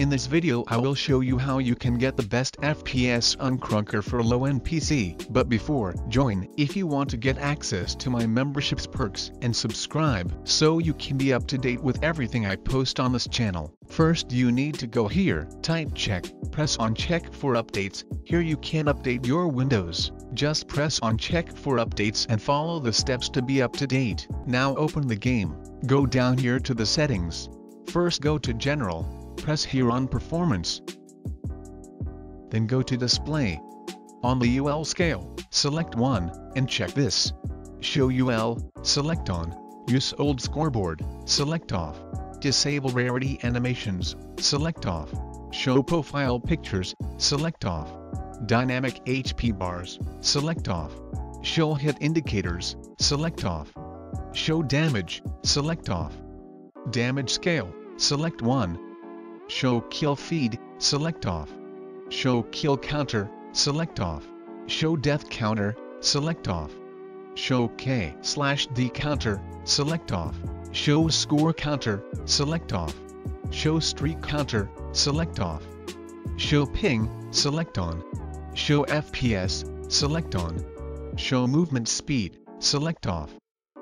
In this video I will show you how you can get the best FPS on Krunker for low-end PC. But before, join if you want to get access to my memberships perks and subscribe so you can be up to date with everything I post on this channel. First you need to go here, type check, press on check for updates, here you can update your Windows. Just press on check for updates and follow the steps to be up to date. Now open the game, go down here to the settings. First go to general, press here on Performance. Then go to Display. On the UL scale, select 1, and check this. Show UL, select on. Use old scoreboard, select off. Disable rarity animations, select off. Show profile pictures, select off. Dynamic HP bars, select off. Show hit indicators, select off. Show damage, select off. Damage scale, select 1. Show kill feed, select off. Show kill counter, select off. Show death counter, select off. Show K slash D counter, select off. Show score counter, select off. Show streak counter, select off. Show ping, select on. Show FPS, select on. Show movement speed, select off.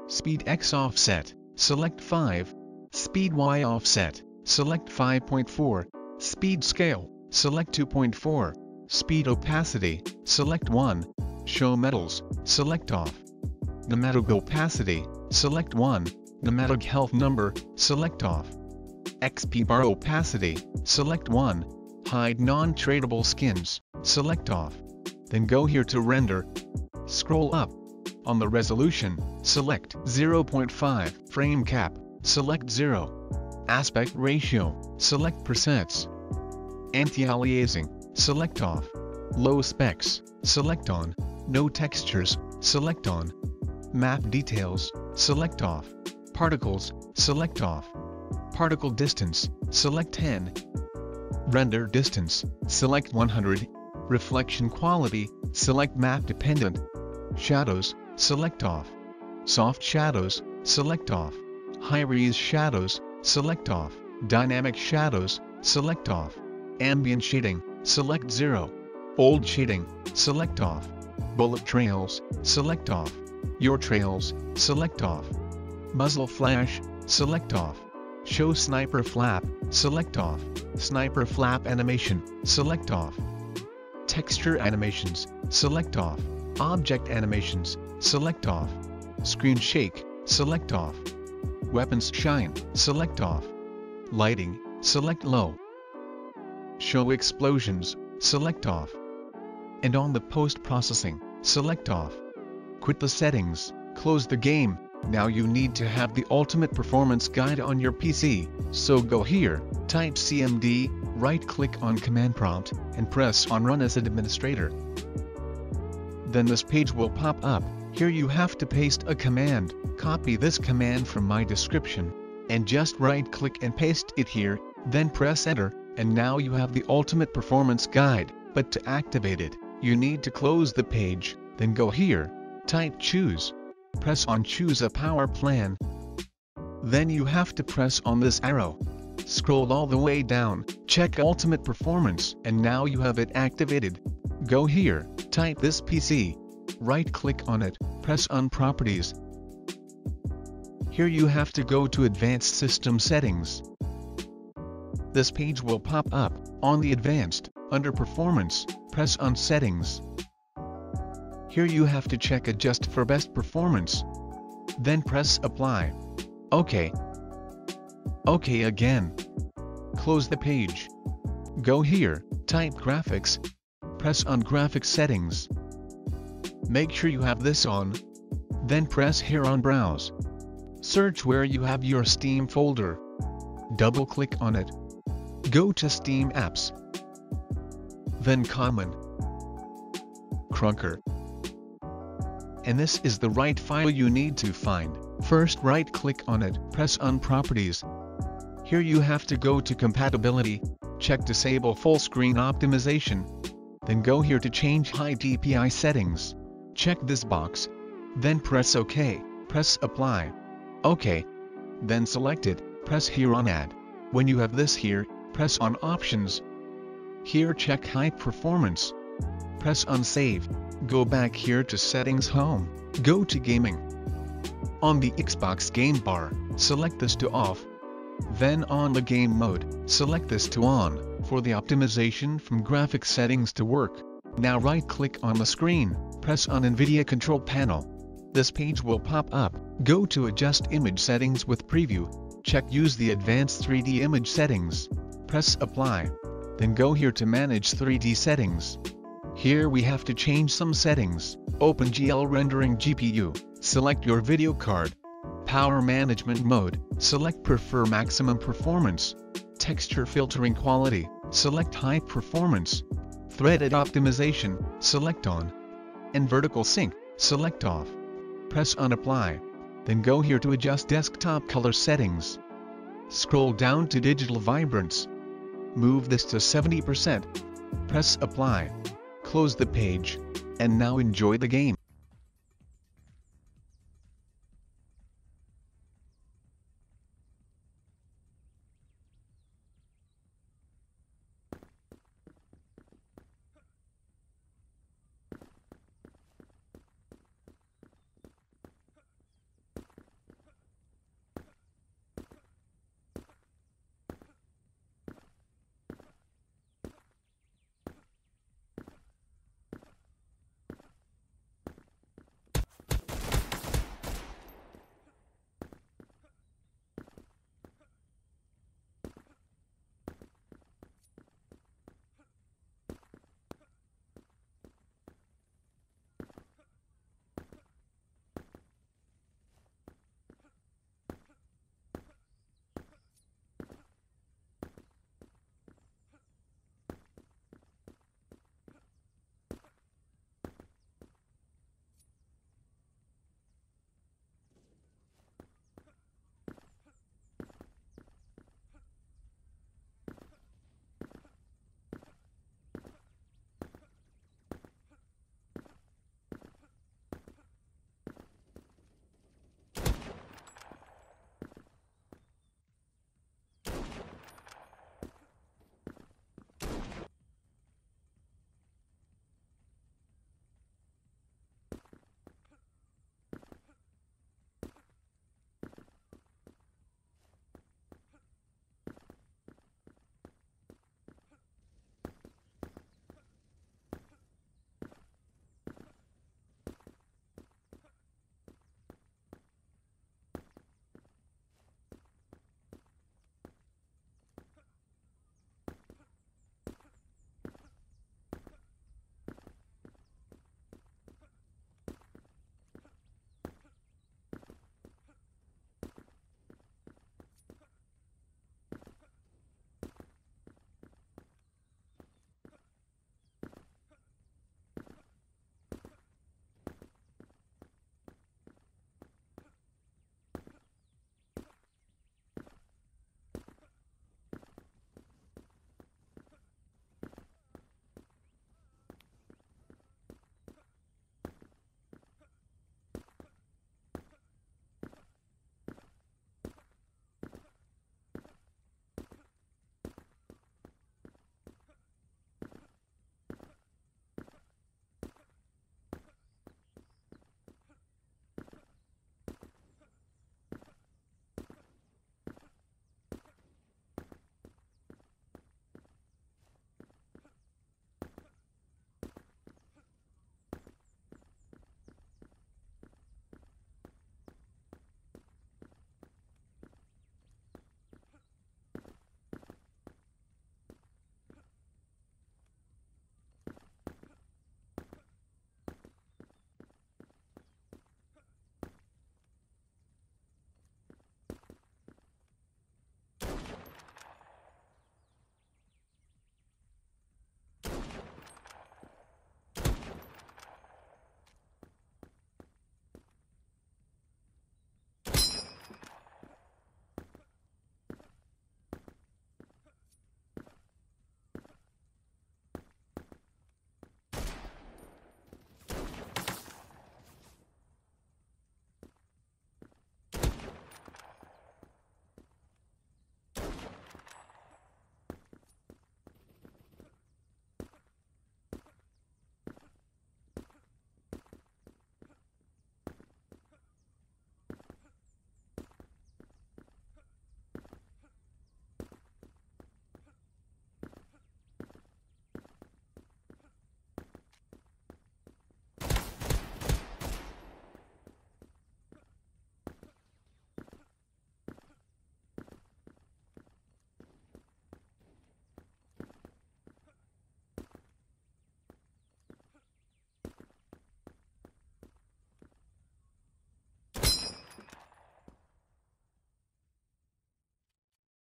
Speed X offset, select 5. Speed Y offset, select 5.4, speed scale, select 2.4, speed opacity, select 1, show metals, select off. Nematic opacity, select 1, nematic health number, select off. XP bar opacity, select 1, hide non-tradable skins, select off. Then go here to render. Scroll up. On the resolution, select 0.5 frame cap, select 0 aspect ratio, select presets. Anti-aliasing, select off. Low specs, select on. No textures, select on. Map details, select off. Particles, select off. Particle distance, select 10. Render distance, select 100. Reflection quality, select map dependent. Shadows, select off. Soft shadows, select off. High-res shadows, select off. Dynamic shadows, select off. Ambient shading, select 0. Old shading, select off. Bullet trails, select off. Your trails, select off. Muzzle flash, select off. Show sniper flap, select off. Sniper flap animation, select off. Texture animations, select off. Object animations, select off. Screen shake, select off. Weapons shine, select off. Lighting, select low. Show explosions, select off. And on the post-processing, select off. Quit the settings, close the game, now you need to have the ultimate performance guide on your PC, so go here, type CMD, right-click on command prompt, and press on run as administrator. Then this page will pop up, here you have to paste a command, copy this command from my description, and just right-click and paste it here, then press enter, and now you have the ultimate performance guide, but to activate it, you need to close the page, then go here, type choose, press on choose a power plan. Then you have to press on this arrow. Scroll all the way down, check ultimate performance, and now you have it activated. Go here, type this PC, right-click on it, press on Properties. Here you have to go to Advanced System Settings. This page will pop up, on the Advanced, under Performance, press on Settings. Here you have to check Adjust for best performance. Then press Apply. OK. OK again. Close the page. Go here, type Graphics. Press on Graphics Settings. Make sure you have this on. Then press here on Browse. Search where you have your Steam folder. Double-click on it. Go to Steam Apps. Then Common. Krunker. And this is the right file you need to find. First right-click on it, press on Properties. Here you have to go to Compatibility, check Disable Full Screen Optimization. Then go here to change High DPI settings. Check this box. Then press OK, press Apply. OK. Then select it, press here on Add. When you have this here, Press on Options. Here check High Performance. Press on Save. Go back here to Settings Home. Go to Gaming. On the Xbox game bar, select this to off. Then on the game mode, select this to on, for the optimization from graphic settings to work. Now right click on the screen, press on NVIDIA control panel. This page will pop up, go to adjust image settings with preview, check use the advanced 3D image settings, press apply. Then go here to manage 3D settings. Here we have to change some settings, open GL rendering GPU, select your video card. Power management mode, select prefer maximum performance. Texture filtering quality, select high performance. Threaded optimization, select on. And vertical sync, select off. Press on apply. Then go here to adjust desktop color settings. Scroll down to digital vibrance. Move this to 70%. Press apply. Close the page. And now enjoy the game.